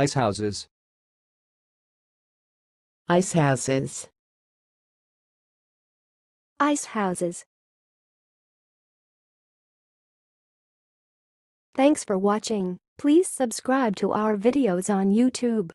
Ice houses. Ice houses. Ice houses. Thanks for watching. Please subscribe to our videos on YouTube.